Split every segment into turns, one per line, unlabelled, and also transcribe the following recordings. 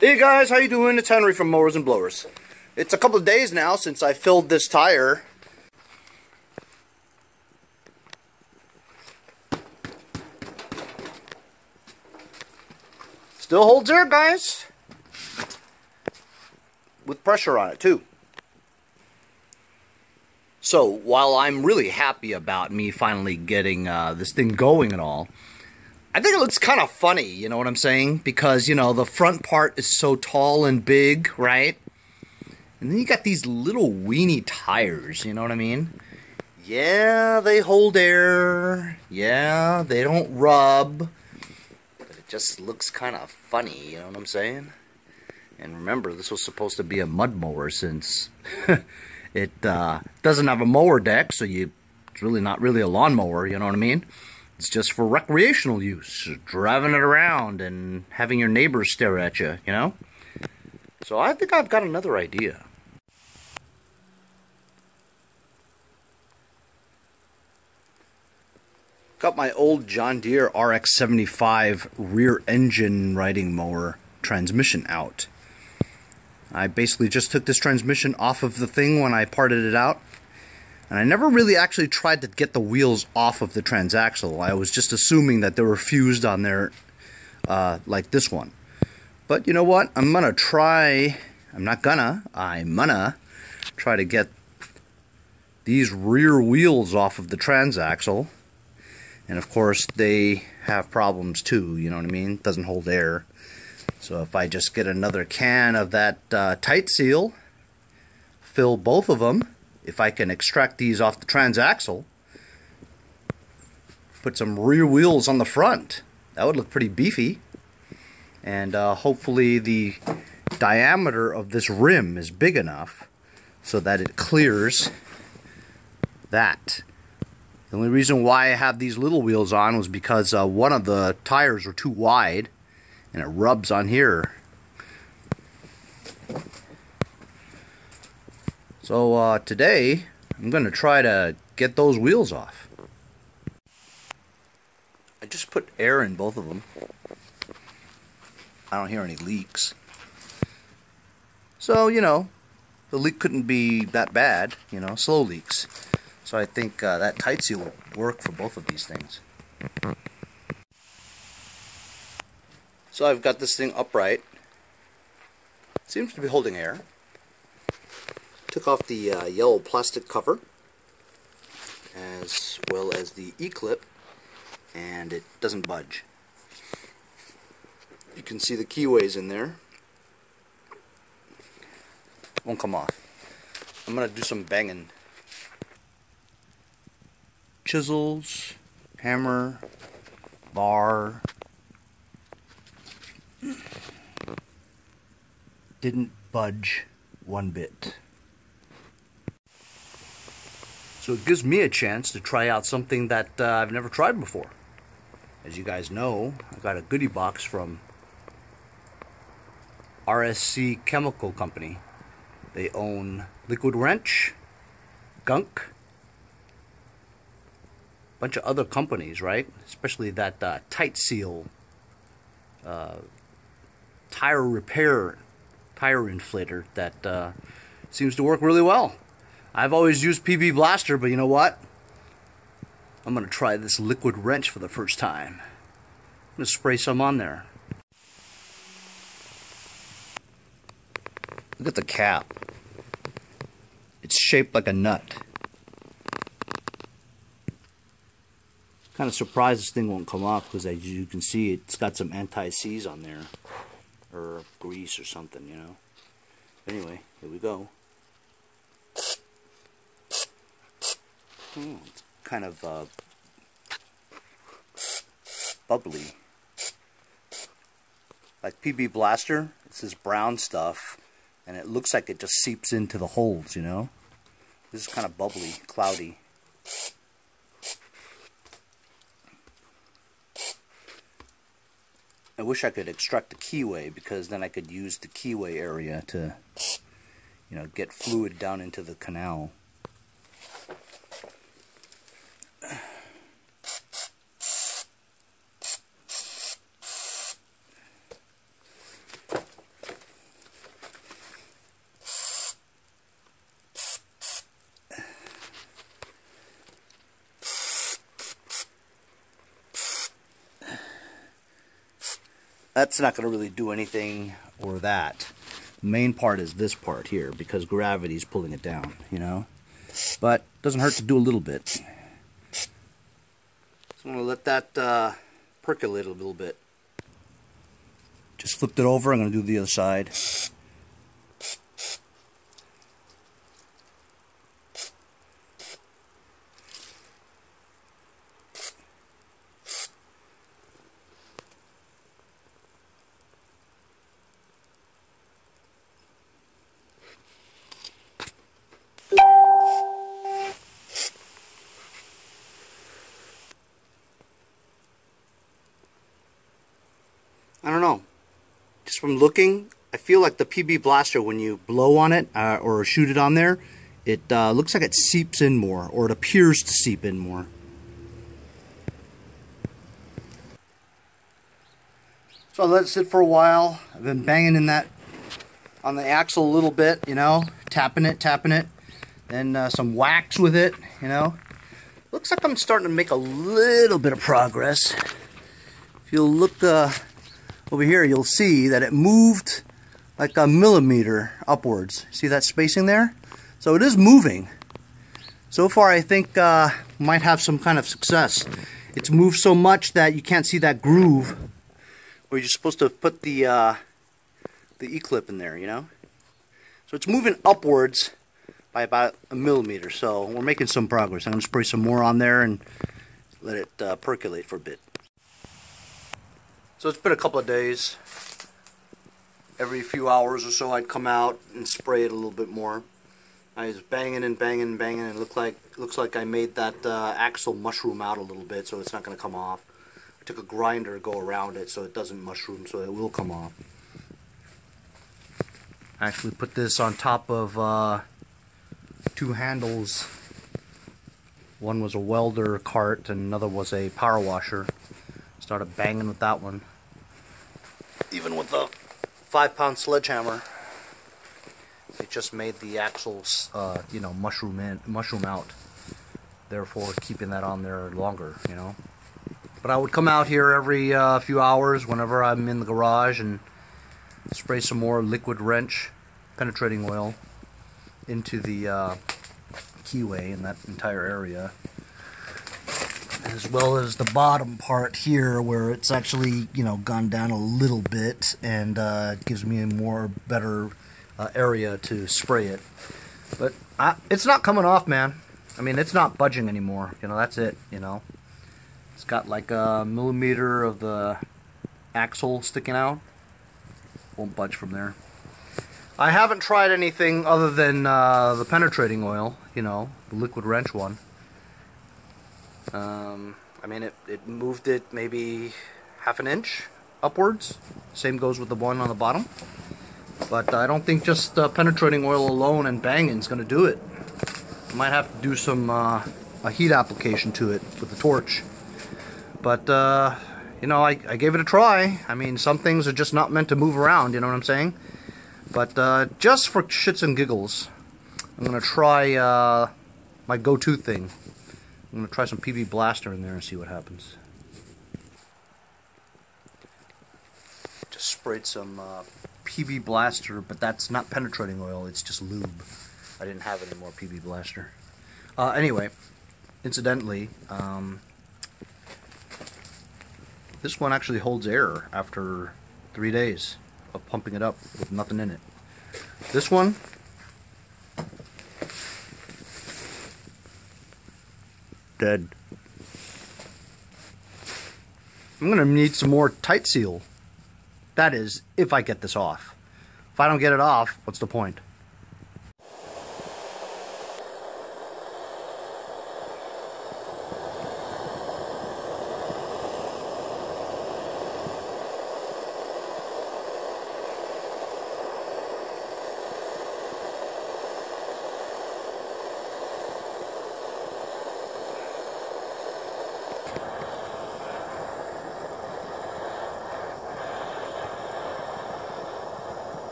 Hey guys, how you doing? It's Henry from Mowers and Blowers. It's a couple of days now since I filled this tire. Still holds air, guys. With pressure on it, too. So, while I'm really happy about me finally getting uh, this thing going and all, I think it looks kind of funny, you know what I'm saying? Because, you know, the front part is so tall and big, right? And then you got these little weeny tires, you know what I mean? Yeah, they hold air. Yeah, they don't rub. But it just looks kind of funny, you know what I'm saying? And remember, this was supposed to be a mud mower since it uh, doesn't have a mower deck, so you, it's really not really a lawnmower, you know what I mean? It's just for recreational use, driving it around and having your neighbors stare at you, you know? So I think I've got another idea. Got my old John Deere RX-75 rear engine riding mower transmission out. I basically just took this transmission off of the thing when I parted it out. And I never really actually tried to get the wheels off of the transaxle. I was just assuming that they were fused on there uh, like this one. But you know what? I'm going to try, I'm not gonna, I'm gonna try to get these rear wheels off of the transaxle. And of course they have problems too, you know what I mean? Doesn't hold air. So if I just get another can of that uh, Tite-Seal, fill both of them, if I can extract these off the transaxle, put some rear wheels on the front, that would look pretty beefy. And uh, hopefully the diameter of this rim is big enough so that it clears that. The only reason why I have these little wheels on was because uh, one of the tires were too wide and it rubs on here. So uh, today I'm going to try to get those wheels off. I just put air in both of them. I don't hear any leaks. So, you know, the leak couldn't be that bad, you know, slow leaks. So I think uh, that Tite-Seal will work for both of these things. So I've got this thing upright. Seems to be holding air. Took off the uh, yellow plastic cover as well as the E-clip and it doesn't budge. You can see the keyways in there. Won't come off. I'm gonna do some banging. Chisels, hammer, bar, didn't budge one bit. So it gives me a chance to try out something that uh, I've never tried before. As you guys know, I got a goodie box from RSC Chemical Company. They own Liquid Wrench, Gunk, a bunch of other companies, right? Especially that uh, Tite-Seal uh, tire repair tire inflator that uh, seems to work really well. I've always used PB Blaster, but you know what? I'm going to try this liquid wrench for the first time. I'm going to spray some on there. Look at the cap. It's shaped like a nut. Kind of surprised this thing won't come off because as you can see it's got some anti-seize on there or grease or something, you know. Anyway, here we go. It's kind of uh, bubbly. Like PB Blaster, it's this brown stuff, and it looks like it just seeps into the holes, you know. This is kind of bubbly, cloudy. I wish I could extract the keyway because then I could use the keyway area to, you know, get fluid down into the canal. That's not going to really do anything or that. Main part is this part here because gravity's pulling it down, you know. But doesn't hurt to do a little bit. So I'm going to let that uh, percolate a little bit. Just flipped it over. I'm going to do the other side. I don't know. Just from looking, I feel like the PB Blaster, when you blow on it uh, or shoot it on there, it uh, looks like it seeps in more, or it appears to seep in more. So I let it sit for a while. I've been banging in that on the axle a little bit, you know, tapping it, tapping it. Then uh, some wax with it, you know. Looks like I'm starting to make a little bit of progress. If you'll look uh, over here, you'll see that it moved like a millimeter upwards. See that spacing there? So it is moving. So far, I think uh, might have some kind of success. It's moved so much that you can't see that groove where you're supposed to put the uh, the E-clip in there, you know? So it's moving upwards by about a millimeter. So we're making some progress. I'm going to spray some more on there and let it uh, percolate for a bit. So it's been a couple of days. Every few hours or so I'd come out and spray it a little bit more. I was banging and banging and banging and it looked like looks like I made that uh, axle mushroom out a little bit so it's not going to come off. I took a grinder to go around it so it doesn't mushroom so it will come off. I actually put this on top of uh, two handles. One was a welder cart and another was a power washer. Started banging with that one. Even with the five pound sledgehammer, it just made the axles, uh, you know, mushroom in, mushroom out. Therefore, keeping that on there longer, you know. But I would come out here every uh, few hours whenever I'm in the garage and spray some more liquid wrench penetrating oil into the uh, keyway in that entire area as well as the bottom part here where it's actually you know gone down a little bit and uh, gives me a more better uh, area to spray it. But I, it's not coming off man. I mean it's not budging anymore. You know that's it you know. It's got like a millimeter of the axle sticking out. Won't budge from there. I haven't tried anything other than uh, the penetrating oil you know the liquid wrench one um, I mean, it, it moved it maybe half an inch upwards. Same goes with the one on the bottom. But I don't think just uh, penetrating oil alone and banging is going to do it. I might have to do some uh, a heat application to it with the torch. But, uh, you know, I, I gave it a try. I mean, some things are just not meant to move around, you know what I'm saying? But uh, just for shits and giggles, I'm going to try uh, my go-to thing. I'm going to try some PB Blaster in there and see what happens. Just sprayed some uh, PB Blaster, but that's not penetrating oil, it's just lube. I didn't have any more PB Blaster. Uh, anyway, incidentally, um, this one actually holds air after three days of pumping it up with nothing in it. This one, dead. I'm going to need some more Tite-Seal. That is, if I get this off. If I don't get it off, what's the point?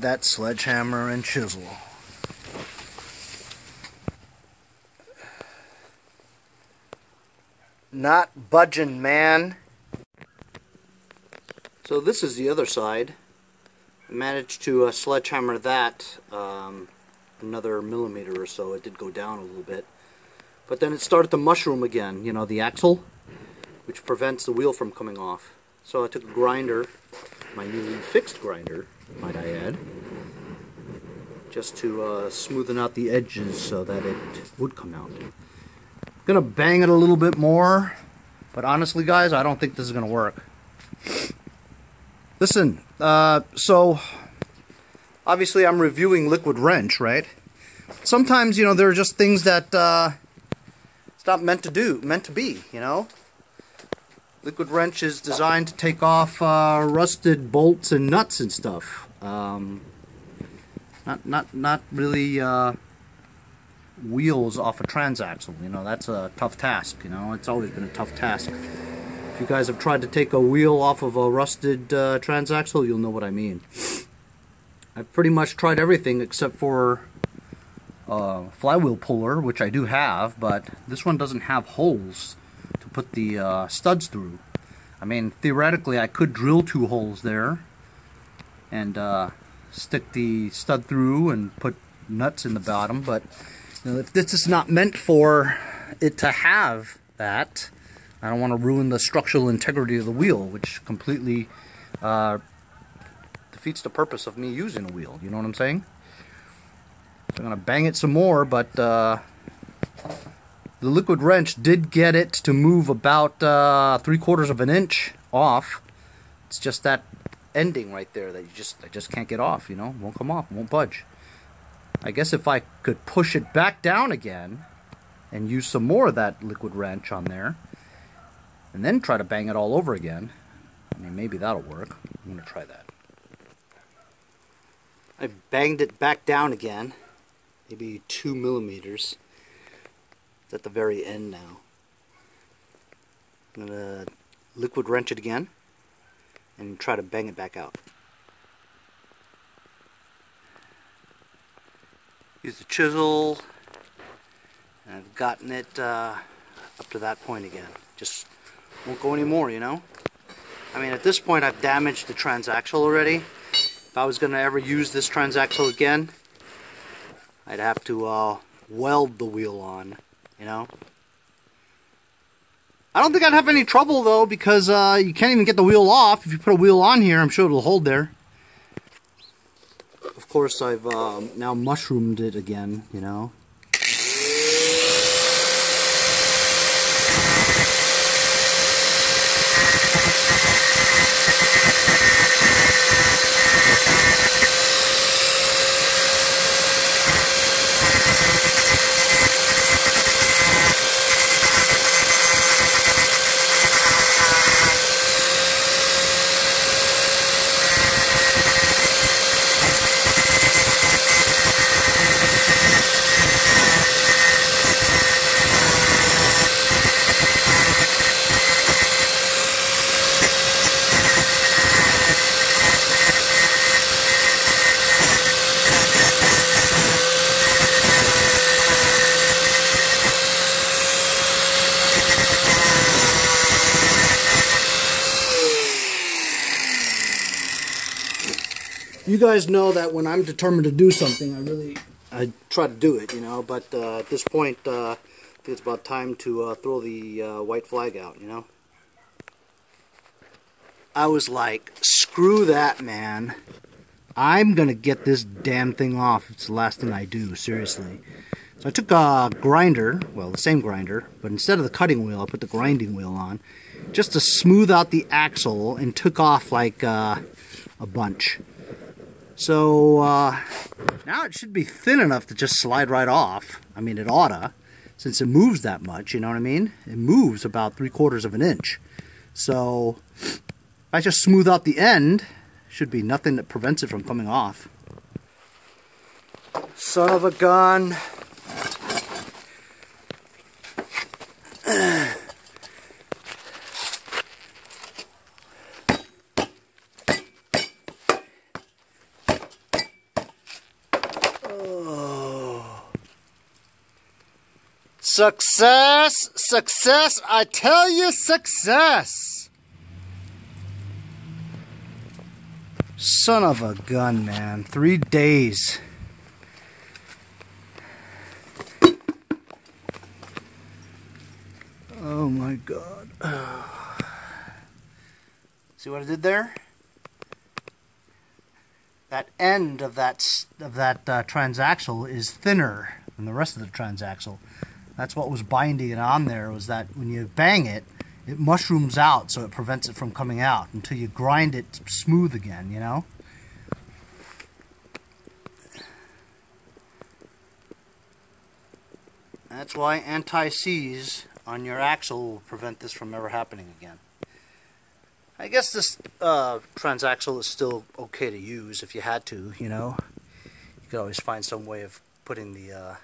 Love that sledgehammer and chisel. Not budging, man. So this is the other side. I managed to uh, sledgehammer that um, another millimeter or so. It did go down a little bit. But then it started to mushroom again, you know, the axle, which prevents the wheel from coming off. So I took a grinder, my newly fixed grinder, might I add, just to uh, smoothen out the edges so that it would come out. I'm Gonna bang it a little bit more, but honestly, guys, I don't think this is gonna work. Listen, uh, so obviously I'm reviewing Liquid Wrench, right? Sometimes, you know, there are just things that uh, it's not meant to do, meant to be, you know? Liquid Wrench is designed to take off uh, rusted bolts and nuts and stuff. Um, not, not, not really uh, wheels off a transaxle. You know, that's a tough task. You know, it's always been a tough task. If you guys have tried to take a wheel off of a rusted uh, transaxle, you'll know what I mean. I've pretty much tried everything except for uh, flywheel puller, which I do have, but this one doesn't have holes put the uh, studs through. I mean, theoretically, I could drill two holes there and uh, stick the stud through and put nuts in the bottom, but you know, if this is not meant for it to have that, I don't want to ruin the structural integrity of the wheel, which completely uh, defeats the purpose of me using a wheel. You know what I'm saying? So I'm going to bang it some more, but uh, the liquid wrench did get it to move about uh, three quarters of an inch off. It's just that ending right there that you just I just can't get off. You know, won't come off, won't budge. I guess if I could push it back down again and use some more of that liquid wrench on there and then try to bang it all over again, I mean, maybe that'll work. I'm going to try that. I banged it back down again, maybe two millimeters. It's at the very end now. I'm going to liquid wrench it again and try to bang it back out. use the chisel. And I've gotten it uh, up to that point again. Just won't go anymore you know? I mean at this point I've damaged the transaxle already. If I was gonna ever use this transaxle again I'd have to uh, weld the wheel on you know? I don't think I'd have any trouble though because uh, you can't even get the wheel off. If you put a wheel on here I'm sure it'll hold there. Of course, I've uh, now mushroomed it again, you know. Guys know that when I'm determined to do something, I really I try to do it, you know. But uh, at this point, uh, I think it's about time to uh, throw the uh, white flag out, you know. I was like, screw that, man. I'm gonna get this damn thing off. It's the last thing I do, seriously. So I took a grinder, well, the same grinder, but instead of the cutting wheel, I put the grinding wheel on, just to smooth out the axle and took off like uh, a bunch. So uh, now it should be thin enough to just slide right off. I mean, it oughta, since it moves that much, you know what I mean? It moves about three quarters of an inch. So if I just smooth out the end, should be nothing that prevents it from coming off. Son of a gun. Success! Success! I tell you, success! Son of a gun, man. Three days. Oh my god. See what I did there? End of that of that uh, transaxle is thinner than the rest of the transaxle. That's what was binding it on there was that when you bang it, it mushrooms out so it prevents it from coming out until you grind it smooth again, you know? That's why anti-seize on your axle will prevent this from ever happening again. I guess this uh, transaxle is still okay to use if you had to, you know. You could always find some way of putting the uh,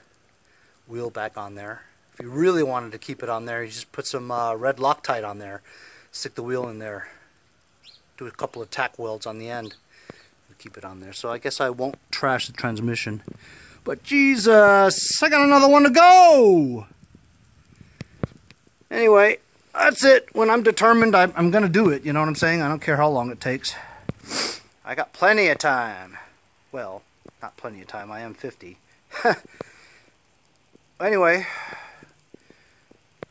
wheel back on there. If you really wanted to keep it on there, you just put some uh, red Loctite on there, stick the wheel in there, do a couple of tack welds on the end, and keep it on there. So I guess I won't trash the transmission. But Jesus, I got another one to go! Anyway, that's it. When I'm determined, I'm, I'm going to do it. You know what I'm saying? I don't care how long it takes. I got plenty of time. Well, not plenty of time. I am 50. anyway,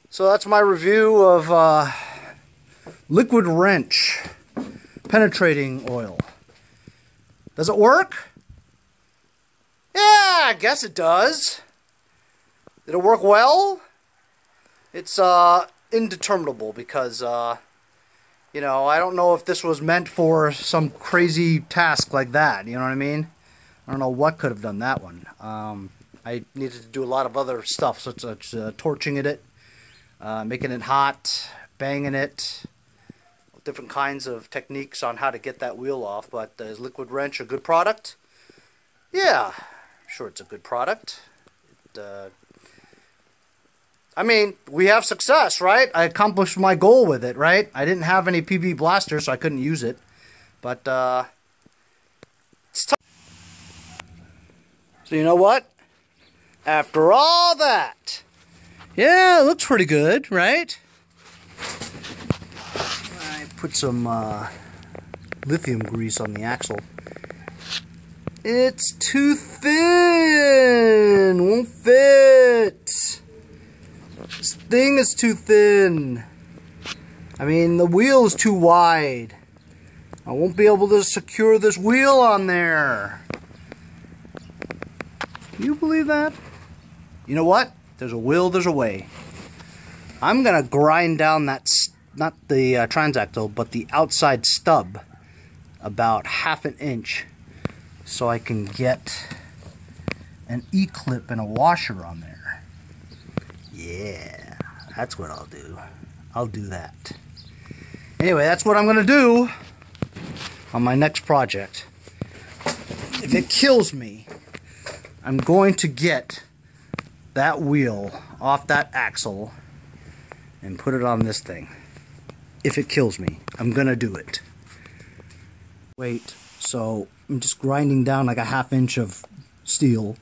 so that's my review of uh, liquid wrench penetrating oil. Does it work? Yeah, I guess it does. Did it work well? It's uh, indeterminable because, uh, you know, I don't know if this was meant for some crazy task like that. You know what I mean? I don't know what could have done that one. Um, I needed to do a lot of other stuff, such as uh, torching it, uh, making it hot, banging it, different kinds of techniques on how to get that wheel off. But uh, is Liquid Wrench a good product? Yeah, I'm sure it's a good product. It, uh, I mean, we have success, right? I accomplished my goal with it, right? I didn't have any PB blaster, so I couldn't use it. But, uh, it's tough. So you know what? After all that, yeah, it looks pretty good, right? I put some uh, lithium grease on the axle. It's too thin, won't fit. This thing is too thin. I mean, the wheel is too wide. I won't be able to secure this wheel on there. Can you believe that? You know what? There's a will, there's a way. I'm going to grind down that, not the uh, transaxle, but the outside stub about half an inch so I can get an E-clip and a washer on there. Yeah, that's what I'll do. I'll do that. Anyway, that's what I'm going to do on my next project. If it kills me, I'm going to get that wheel off that axle and put it on this thing. If it kills me, I'm going to do it. Wait, so I'm just grinding down like a half inch of steel.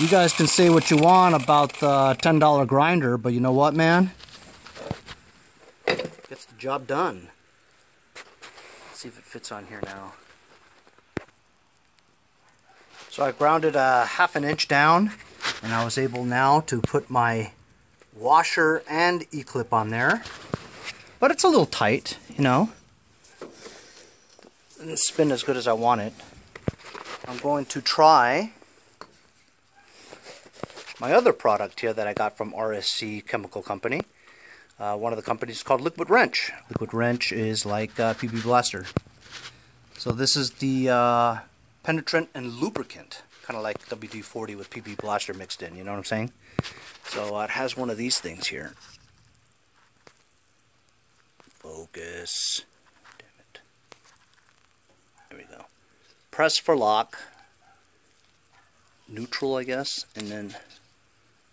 You guys can say what you want about the $10 grinder, but you know what, man? Gets the job done. Let's see if it fits on here now. So I grounded a half an inch down and I was able now to put my washer and E-clip on there. But it's a little tight, you know. Doesn't spin as good as I want it. I'm going to try my other product here that I got from RSC Chemical Company. Uh, one of the companies called Liquid Wrench. Liquid Wrench is like uh, PB Blaster. So this is the uh, penetrant and lubricant, kind of like WD-40 with PB Blaster mixed in, you know what I'm saying? So uh, it has one of these things here. Focus. Damn it. There we go. Press for lock. Neutral, I guess, and then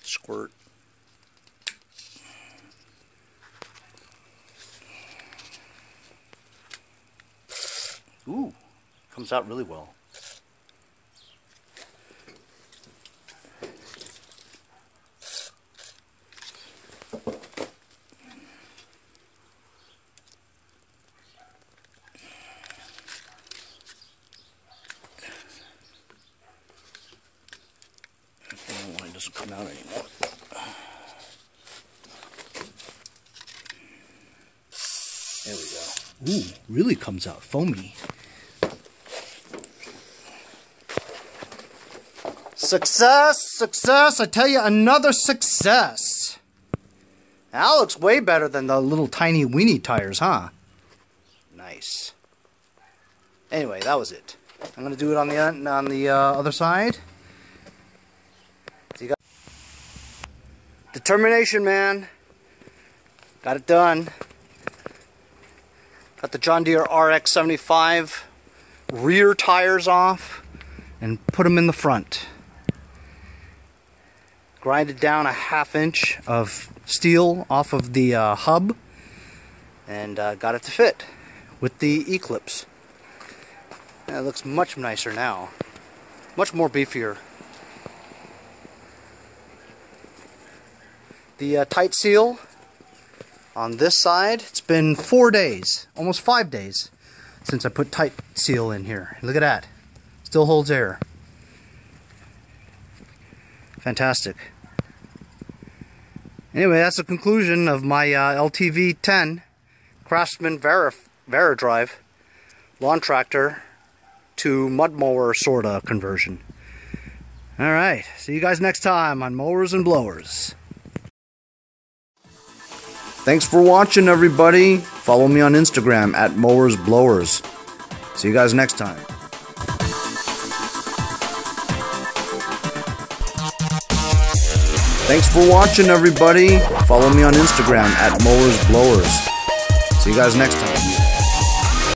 squirt. Ooh, comes out really well. why it doesn't come out anymore. There we go. Ooh, really comes out foamy. Success, success, I tell you, another success. That looks way better than the little tiny weenie tires, huh? Nice. Anyway, that was it. I'm going to do it on the, on the uh, other side. Determination, man. Got it done. Got the John Deere RX 75 rear tires off and put them in the front. Grinded down a half inch of steel off of the uh, hub and uh, got it to fit with the E-clips. It looks much nicer now. Much more beefier. The uh, Tite-Seal on this side, it's been four days, almost five days since I put tight seal in here. Look at that. Still holds air. Fantastic. Anyway, that's the conclusion of my uh, LTV 10 Craftsman Vera, Vera Drive lawn tractor to mud mower sorta conversion. Alright, see you guys next time on Mowers and Blowers. Thanks for watching, everybody. Follow me on Instagram at Mowers Blowers. See you guys next time. Thanks for watching, everybody. Follow me on Instagram at Mowers Blowers. See you guys next time.